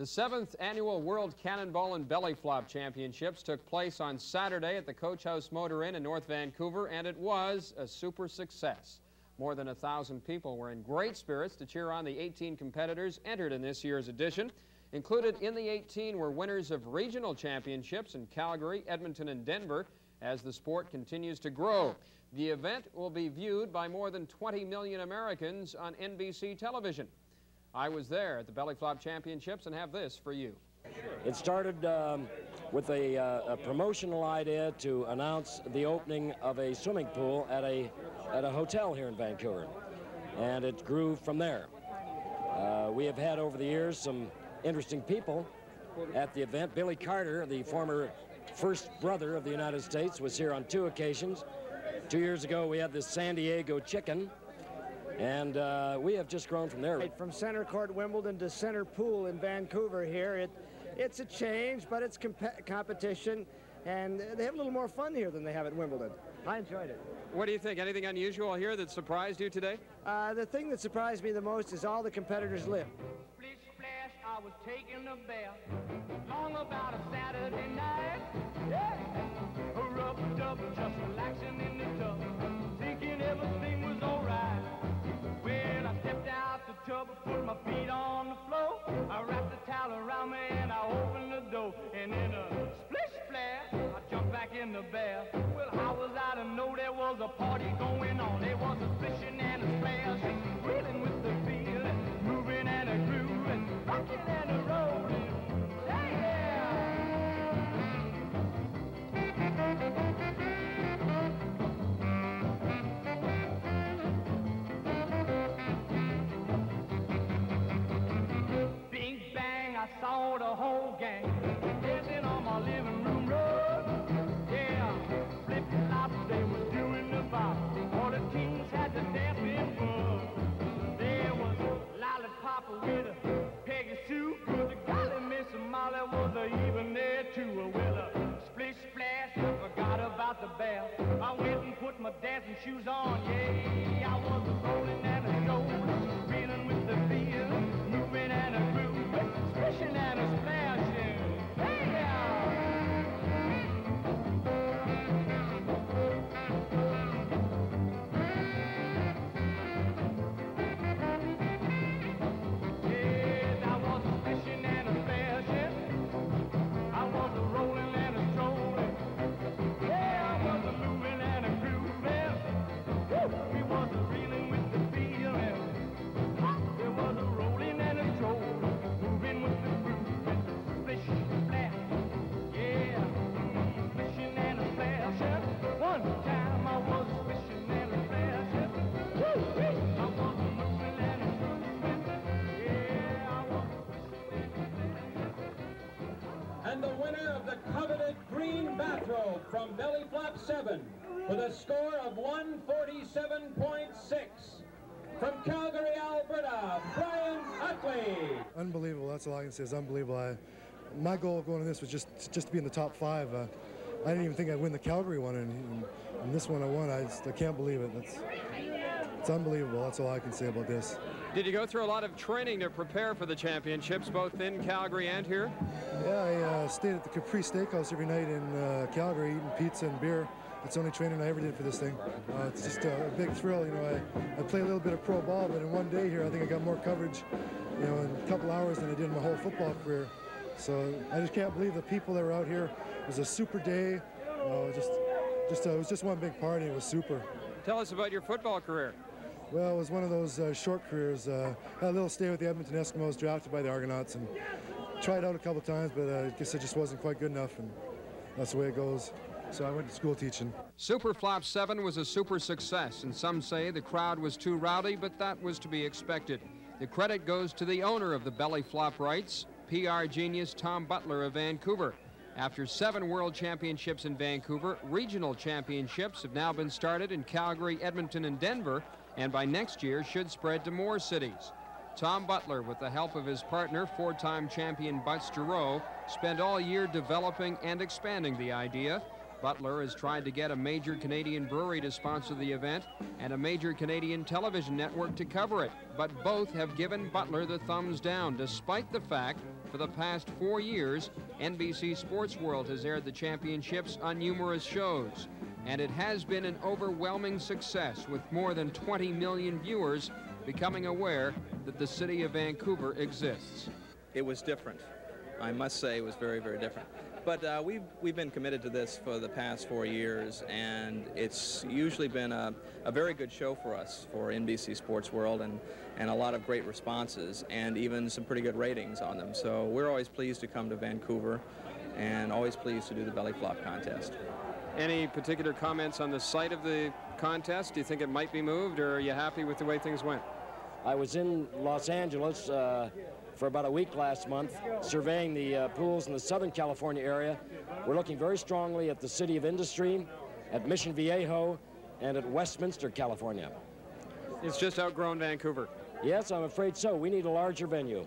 The seventh annual World Cannonball and Belly Flop Championships took place on Saturday at the Coach House Motor Inn in North Vancouver, and it was a super success. More than a thousand people were in great spirits to cheer on the 18 competitors entered in this year's edition. Included in the 18 were winners of regional championships in Calgary, Edmonton, and Denver as the sport continues to grow. The event will be viewed by more than 20 million Americans on NBC television. I was there at the Belly Flop Championships and have this for you. It started um, with a, uh, a, promotional idea to announce the opening of a swimming pool at a, at a hotel here in Vancouver. And it grew from there. Uh, we have had over the years some interesting people at the event. Billy Carter, the former first brother of the United States, was here on two occasions. Two years ago, we had the San Diego Chicken, and uh, we have just grown from there. Right, from center court Wimbledon to center pool in Vancouver here, it, it's a change, but it's comp competition, and they have a little more fun here than they have at Wimbledon. I enjoyed it. What do you think? Anything unusual here that surprised you today? Uh, the thing that surprised me the most is all the competitors live. Splish splash, I was taking a bath, long about a Saturday night. Yeah, a rub dub, just relaxing saw the whole gang dancing on my living room rug. Yeah, flip flops, they was doing the bop. All the teens had the dancing bug. There was lollipop with a Peggy Sue, good golly, Miss Molly was even there too. Well, a splish splash, I forgot about the bell. I went and put my dancing shoes on. Yeah, I was rolling and a rolling, bathrobe from Belly Flop 7 with a score of 147.6 from Calgary, Alberta, Brian Utley. Unbelievable. That's all I can say is unbelievable. I, my goal going to this was just just to be in the top five. Uh, I didn't even think I'd win the Calgary one, and, and, this one I won. I, just, I can't believe it. That's it's unbelievable. That's all I can say about this. Did you go through a lot of training to prepare for the championships, both in Calgary and here? Yeah, I uh, stayed at the Capri Steakhouse every night in uh, Calgary, eating pizza and beer. That's the only training I ever did for this thing. Uh, it's just a, a big thrill, you know. I, I play a little bit of pro ball, but in one day here, I think I got more coverage, you know, in a couple hours than I did in my whole football career. So I just can't believe the people that were out here. It was a super day. Uh, just, just uh, it was just one big party. It was super. Tell us about your football career. Well, it was one of those uh, short careers. Uh, had a little stay with the Edmonton Eskimos, drafted by the Argonauts, and tried out a couple times, but uh, I guess it just wasn't quite good enough, and that's the way it goes. So I went to school teaching. Super Flop 7 was a super success, and some say the crowd was too rowdy, but that was to be expected. The credit goes to the owner of the belly flop rights, PR genius Tom Butler of Vancouver. After seven world championships in Vancouver, regional championships have now been started in Calgary, Edmonton, and Denver, and by next year should spread to more cities. Tom Butler, with the help of his partner, four-time champion Butts Giraud, spent all year developing and expanding the idea. Butler has tried to get a major Canadian brewery to sponsor the event and a major Canadian television network to cover it, but both have given Butler the thumbs down, despite the fact For the past four years, NBC Sports World has aired the championships on numerous shows, and it has been an overwhelming success with more than 20 million viewers becoming aware that the city of Vancouver exists. It was different. I must say it was very, very different. But uh, we've, we've been committed to this for the past four years, and it's usually been a, a very good show for us for NBC Sports World and, and a lot of great responses and even some pretty good ratings on them. So we're always pleased to come to Vancouver and always pleased to do the belly flop contest. Any particular comments on the site of the contest? Do you think it might be moved, or are you happy with the way things went? I was in Los Angeles uh, for about a week last month, surveying the uh, pools in the Southern California area. We're looking very strongly at the City of Industry, at Mission Viejo, and at Westminster, California. It's just outgrown Vancouver. Yes, I'm afraid so. We need a larger venue.